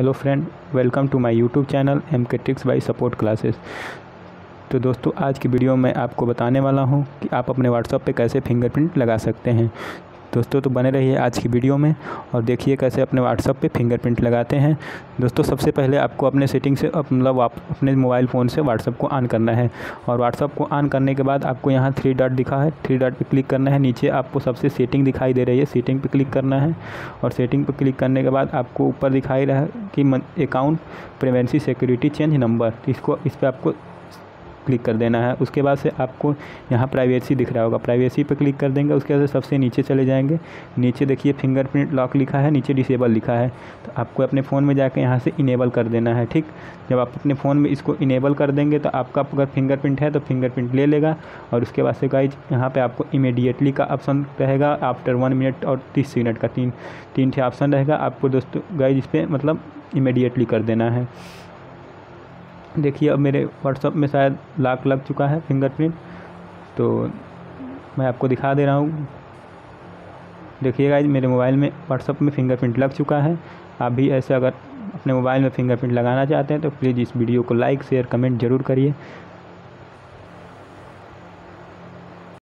Hello friend, welcome to my YouTube channel M K tricks by support classes तो दोस्तों, आज की video में आपको बताने वाला हूँ कि आप अपने व्हाट्सअप पे कैसे फिंगरप्रिंट लगा सकते हैं। दोस्तों तो बने रहिए आज की वीडियो में और देखिए कैसे अपने व्हाट्सअप पे फिंगरप्रिंट लगाते हैं। दोस्तों, सबसे पहले आपको अपने सेटिंग से मतलब आप अपने मोबाइल फ़ोन से व्हाट्सअप को ऑन करना है और व्हाट्सअप को ऑन करने के बाद आपको यहाँ थ्री डॉट दिखा है। थ्री डॉट पर क्लिक करना है। नीचे आपको सबसे सेटिंग दिखाई दे रही है। सेटिंग पर क्लिक करना है और सेटिंग पर क्लिक करने के बाद आपको ऊपर दिखाई रहा कि account privacy security change number इसको, इस पर आपको क्लिक कर देना है। उसके बाद से आपको यहाँ प्राइवेसी दिख रहा होगा। प्राइवेसी पर क्लिक कर देंगे। उसके बाद सबसे नीचे चले जाएँगे। नीचे देखिए फिंगरप्रिंट लॉक लिखा है, नीचे डिसेबल लिखा है। तो आपको अपने फ़ोन में जाकर यहाँ से इनेबल कर देना है, ठीक? जब आप अपने फ़ोन में इसको इनेबल कर देंगे तो आपका अगर फिंगरप्रिंट है तो फिंगरप्रिंट ले लेगा। और उसके बाद से गाइज़ यहाँ पर आपको इमीडिएटली का ऑप्शन रहेगा। आफ्टर वन मिनट और तीस मिनट का तीन तीन ठे ऑप्शन रहेगा। आपको दोस्तों गाइज़ इस पर मतलब इमीडिएटली कर देना है। देखिए, अब मेरे व्हाट्सअप में शायद लाख लग चुका है फिंगरप्रिंट तो मैं आपको दिखा दे रहा हूँ। देखिएगा मेरे मोबाइल में व्हाट्सअप में फिंगरप्रिंट लग चुका है। आप भी ऐसे अगर अपने मोबाइल में फिंगरप्रिंट लगाना चाहते हैं तो प्लीज़ इस वीडियो को लाइक शेयर कमेंट ज़रूर करिए।